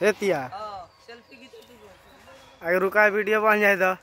ए तिया आगे रुका वीडियो बन जाए तो